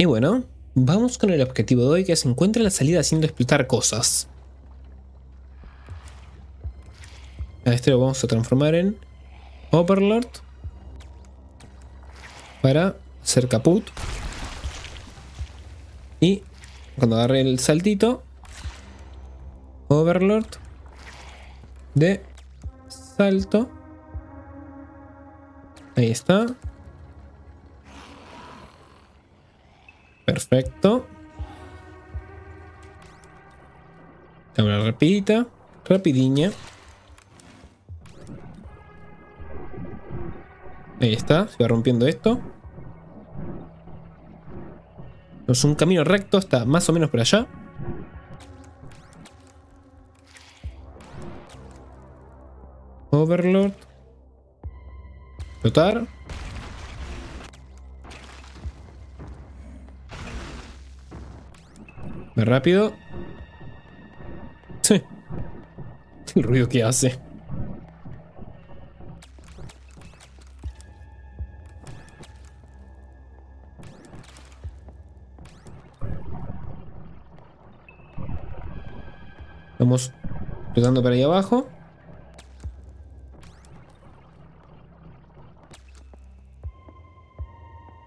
Y bueno, vamos con el objetivo de hoy que se encuentra la salida haciendo explotar cosas. A este lo vamos a transformar en Overlord para hacer caput. Y cuando agarre el saltito, Overlord de salto. Ahí está. Perfecto. Cámara rapidita. Rapidiña. Ahí está. Se va rompiendo esto. Es un camino recto. Está más o menos por allá. Overlord. Explotar. Rápido. Sí. El ruido que hace. Vamos explotando para ahí abajo.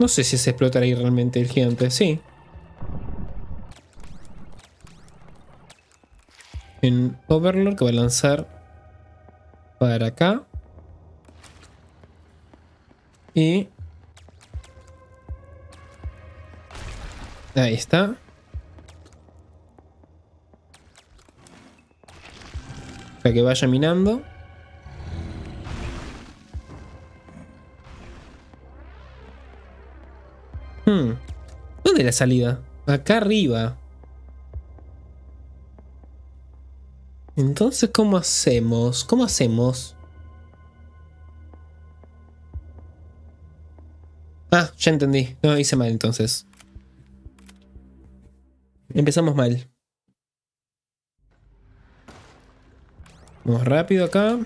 No sé si se explotará ahí realmente el gigante. Sí. En Overlord que va a lanzar para acá. Y... Ahí está. Para que vaya minando. Hmm. ¿Dónde es la salida? Acá arriba. Entonces, ¿cómo hacemos? ¿Cómo hacemos? Ah, ya entendí. No, hice mal entonces. Empezamos mal. Vamos rápido acá.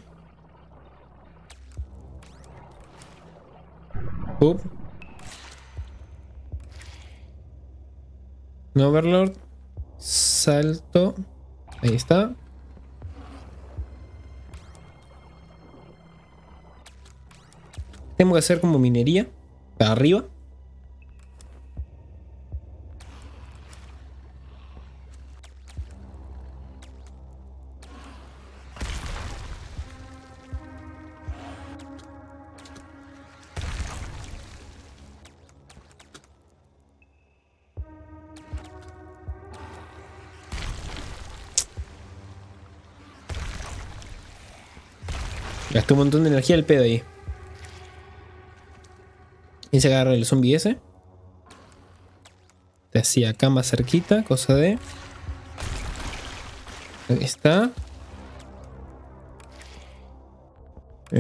Up. Overlord. Salto. Ahí está. Tengo que hacer como minería. Para arriba. Gasté un montón de energía el pedo ahí. Y se agarra el zombie ese. Te hacía acá más cerquita, cosa de. Ahí está.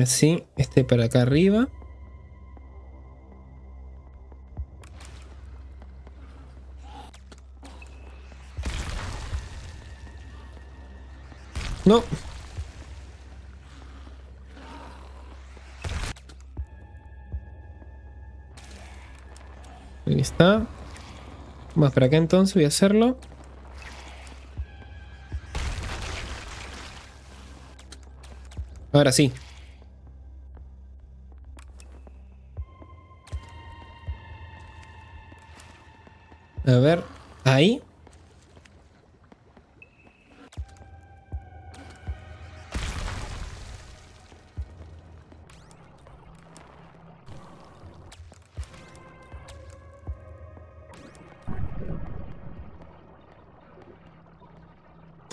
Así, este para acá arriba. No, está. Más para acá entonces, voy a hacerlo. Ahora sí. A ver,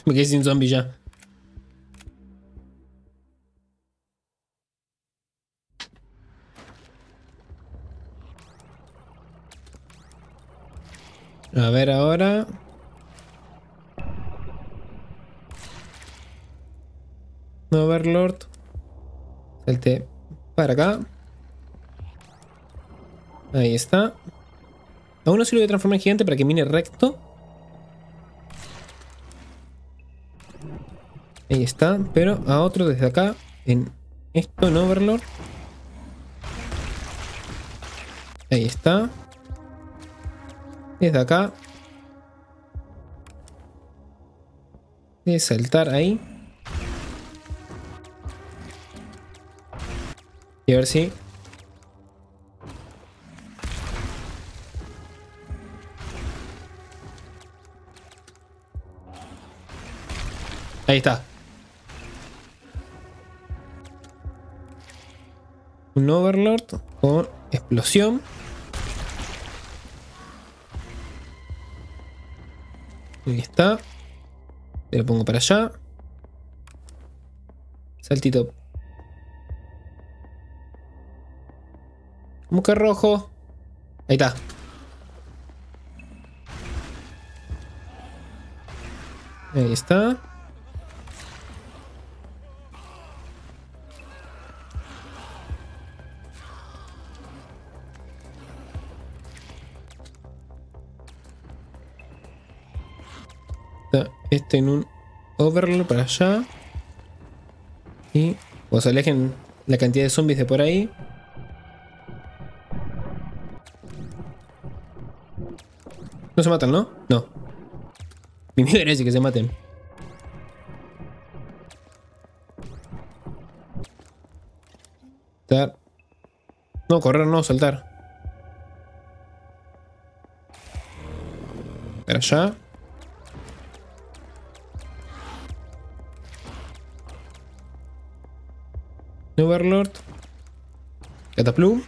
Me quedé sin zombie ya. A ver ahora. Overlord. Salte para acá. Ahí está. A uno sí lo transformar en gigante para que mine recto. Ahí está, pero a otro desde acá, en esto, en Overlord. Ahí está. Desde acá. De saltar ahí. Y a ver si... Ahí está. Un Overlord con explosión. Ahí está. Me lo pongo para allá. Saltito. ¿Cómo que rojo? Ahí está. Ahí está. Este en un overlord para allá. Y o se alejen la cantidad de zombies de por ahí. No se matan, ¿no? No. Mi miedo era ese que se maten. Saltar. No, correr, no, saltar. Para allá. Overlord. Cataplum.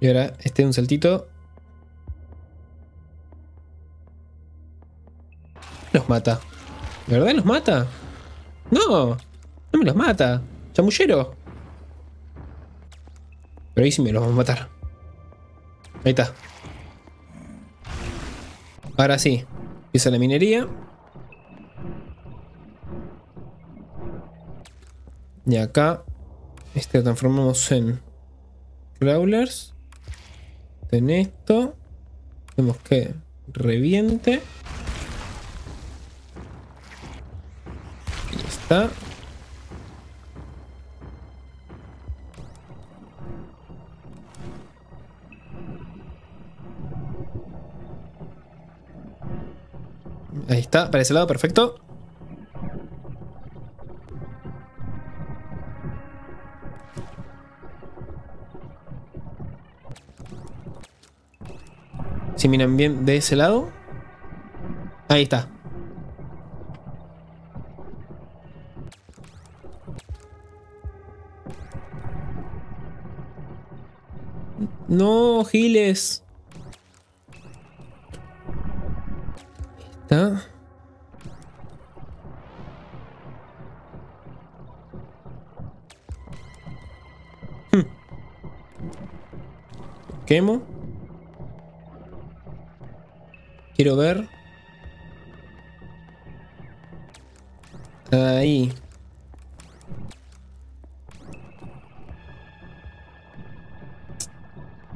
Y ahora este un saltito. Los mata. ¿De verdad los mata? No. No me los mata. Chamullero. Pero ahí sí me los vamos a matar. Ahí está. Ahora sí. Empieza la minería. Y acá este transformamos en crawlers. En esto. Tenemos que reviente. Ahí está. Ahí está, para ese lado, perfecto. Si miran bien de ese lado. Ahí está. No, Giles. Está. Hmm. Quemo. Quiero ver. Ahí.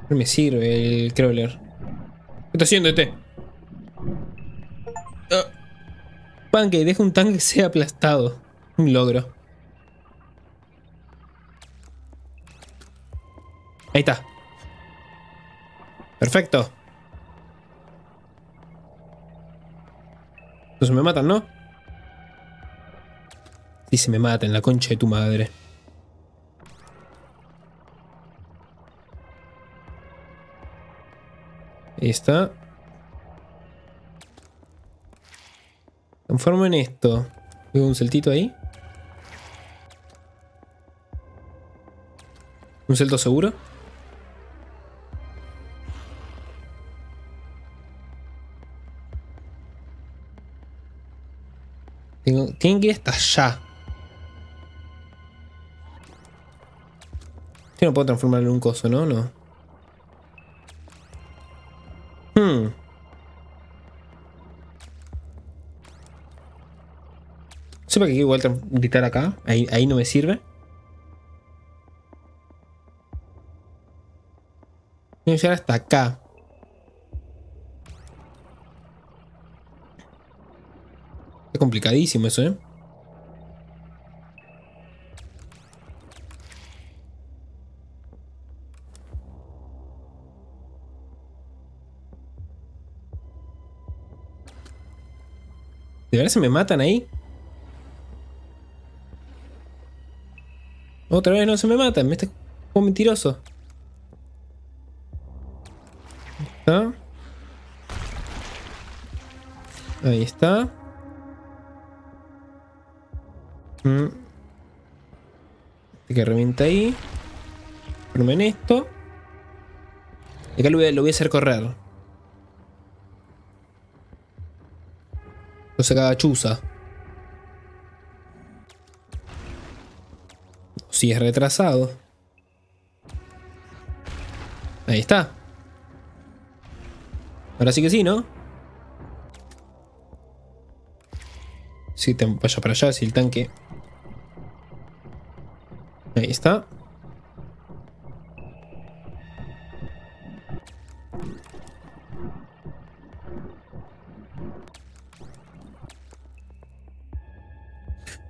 No me sirve el crawler. ¿Qué está haciendo este? Ah. Deja un tanque que sea aplastado. Un logro. Ahí está. Perfecto. Entonces me matan, ¿no? Sí, se me matan, la concha de tu madre. Ahí está. Conformo en esto. Veo un saltito ahí. ¿Un salto seguro? Tienen que ir hasta allá. Yo no puedo transformar en un coso, ¿no? No. Hmm. Sepa que igual gritar acá. Ahí, ahí no me sirve. Voy a llegar hasta acá. complicadísimo eso, ¿eh? ¿De verdad se me matan ahí? Otra vez no se me matan, me está como mentiroso. Ahí está. Mm. Este que revienta ahí. Formen esto. Y acá lo voy, a, lo voy a hacer correr. Lo saca chuza. Si es retrasado. Ahí está. Ahora sí que sí, ¿no? Si te vaya para allá, si el tanque. Ahí está.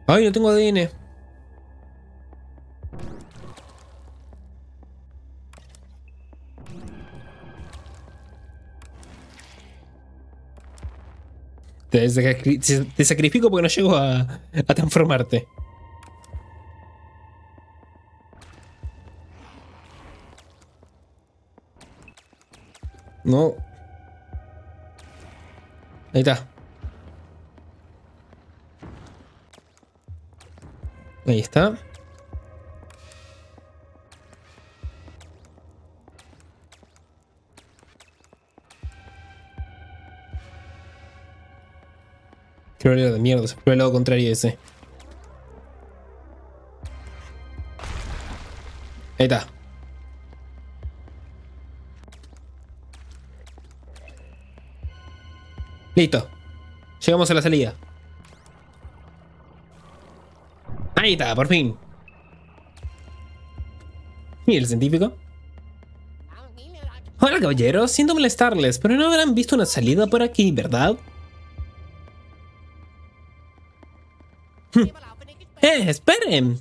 Ay, no tengo ADN. Te, sacrifico porque no llego a, a transformarte. No. Ahí está. Ahí está. Creo que de mierda, se fue el lado contrario ese. Ahí está. Listo. Llegamos a la salida. Ahí está, por fin. ¿Y el científico? Hola caballeros, siento molestarles, pero no habrán visto una salida por aquí, ¿verdad? ¡Eh, esperen!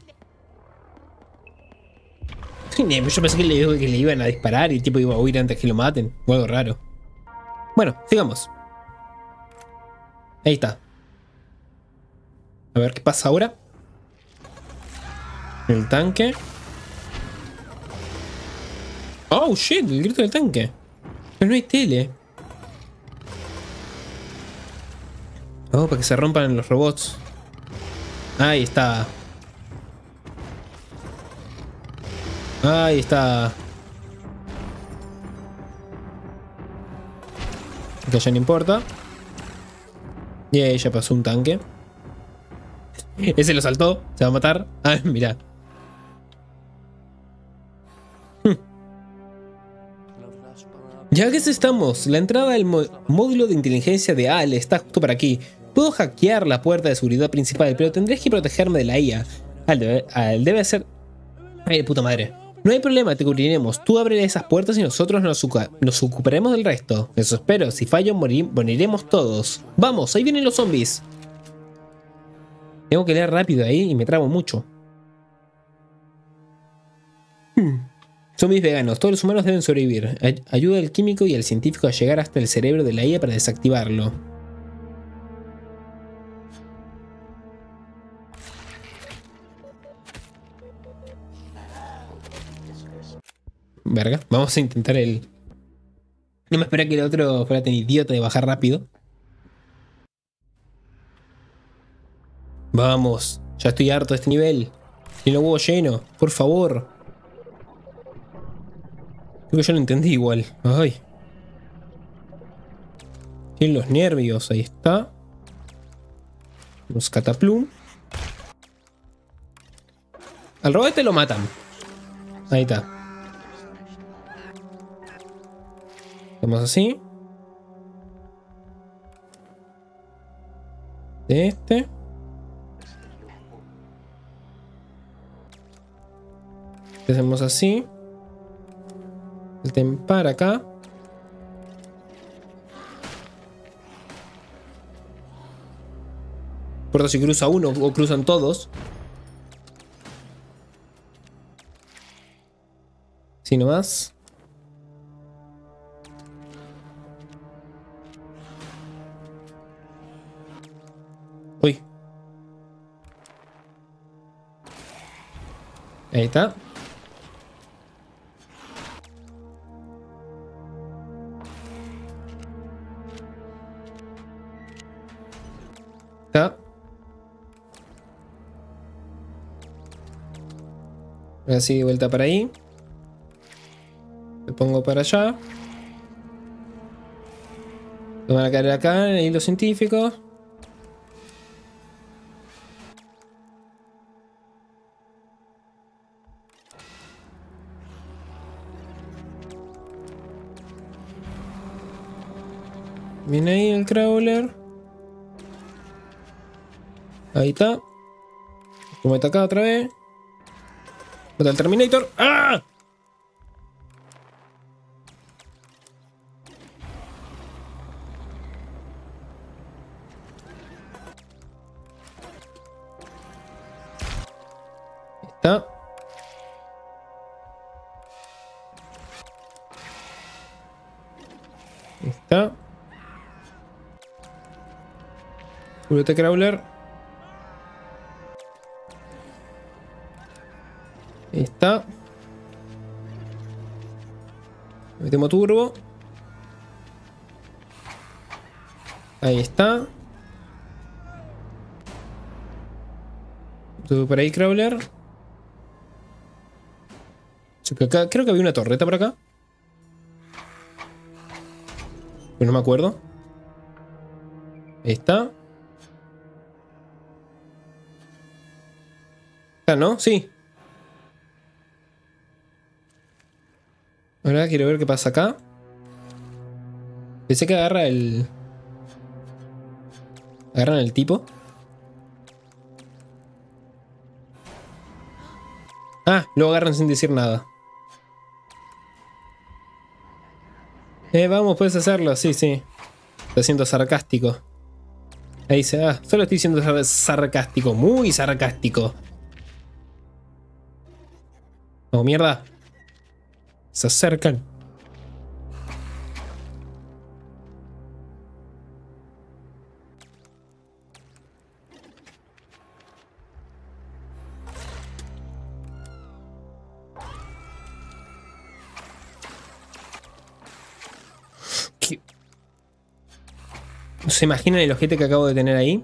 Yo pensé que le, que le, iban a disparar y el tipo iba a huir antes que lo maten. O algo raro. Bueno, sigamos. Ahí está. A ver qué pasa ahora. El tanque. Oh shit, el grito del tanque. Pero no hay tele. Oh, para que se rompan los robots. Ahí está. Ahí está. Que ya no importa. Y ya pasó un tanque. Ese lo saltó. Se va a matar. Ah, mira. Ya que estamos, la entrada del módulo de inteligencia de AL está justo por aquí. Puedo hackear la puerta de seguridad principal, pero tendréis que protegerme de la IA. Al debe, debe ser... Ay, puta madre. No hay problema, te cubriremos. Tú abres esas puertas y nosotros nos, ocuparemos del resto. Eso espero. Si fallo, moriremos todos. Vamos, ahí vienen los zombies. Tengo que leer rápido ahí y me trabo mucho. Hmm. Zombies veganos. Todos los humanos deben sobrevivir. ayuda al químico y al científico a llegar hasta el cerebro de la IA para desactivarlo. Verga. Vamos a intentar el... No me espera que el otro fuera tan idiota de bajar rápido. Vamos. Ya estoy harto de este nivel. Tiene el huevo lleno. Por favor. Creo que yo lo entendí igual. Ay. Tienen los nervios. Ahí está. Los cataplum. Al robot lo matan. Ahí está. Hacemos así. De este. Hacemos así el para acá. Por si cruza uno o cruzan todos. Si no Uy. Ahí está. Está. Así de vuelta para ahí. Me pongo para allá. Me van a caer acá, ahí los científicos. Viene ahí el crawler. Ahí está. Cometa acá otra vez. Mata el Terminator. ¡Ah! Está. Está. Vuelve Crawler. Ahí está. Metemos turbo. Ahí está. Sube por ahí, Crawler. Creo que había una torreta por acá. Pues no me acuerdo. Ahí está. ¿No? Sí. Ahora quiero ver qué pasa acá. Pensé que agarra el... Agarran el tipo. Ah, lo agarran sin decir nada. Eh, vamos, puedes hacerlo. Sí, sí. Está siendo sarcástico. Ahí se ah, Solo estoy siendo sarcástico. Muy sarcástico. No, mierda. Se acercan. ¿Se imaginan el ojete que acabo de tener ahí?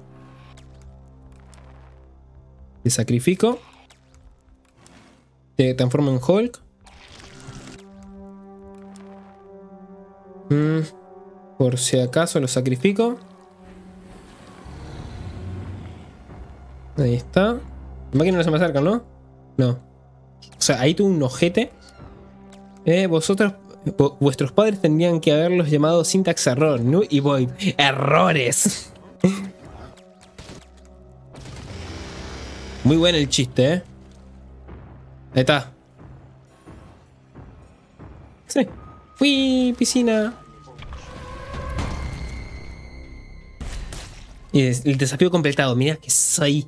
Le sacrifico. Se transforma en Hulk. Mm, por si acaso lo sacrifico. Ahí está. La máquina no se me acerca, ¿no? No. O sea, ahí tuvo un ojete. Eh, vosotros, vuestros padres tendrían que haberlos llamado syntax error, ¿no? Y voy, errores. Muy bueno el chiste, ¿eh? Ahí está. Sí. Fui, piscina. Y el desafío completado. Mira que soy.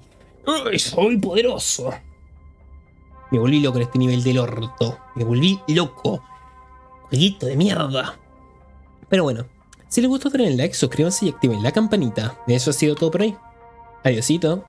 Soy poderoso. Me volví loco en este nivel del orto. Me volví loco. Jueguito de mierda. Pero bueno. Si les gustó, denle like, suscríbanse y activen la campanita. Eso ha sido todo por hoy. Adiósito.